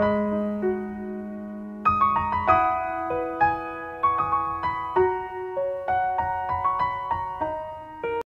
Música